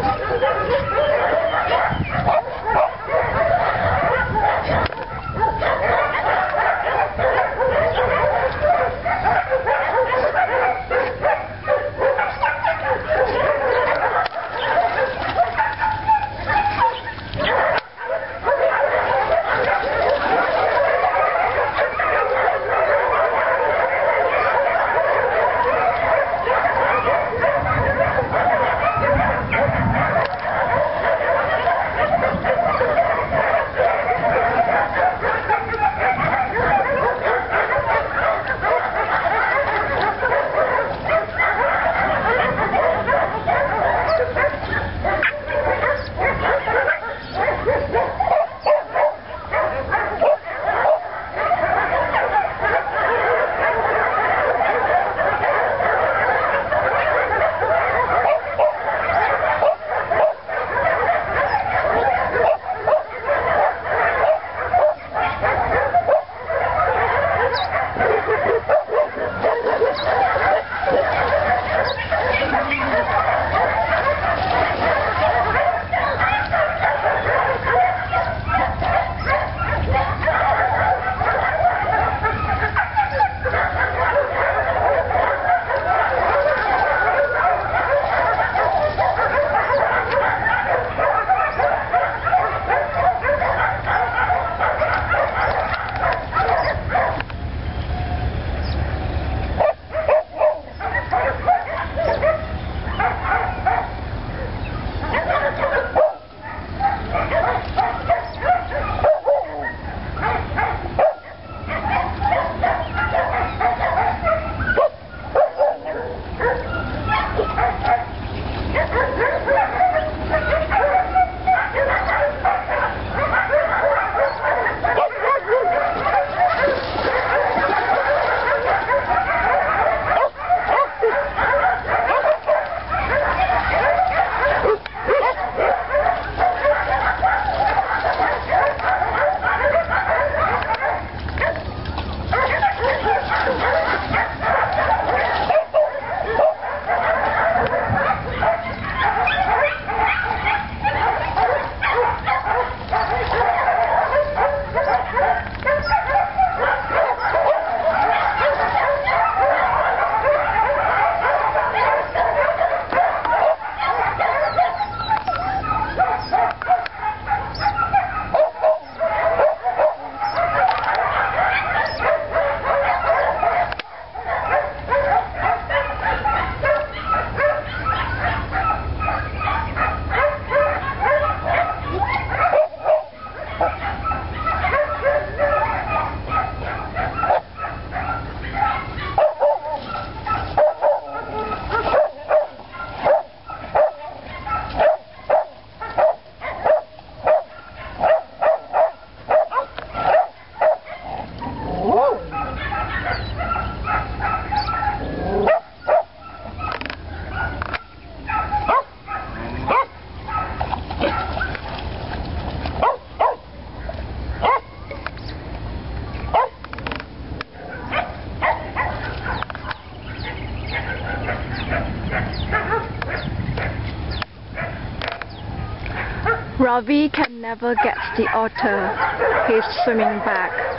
Thank you. Ravi can never get the otter. He's swimming back.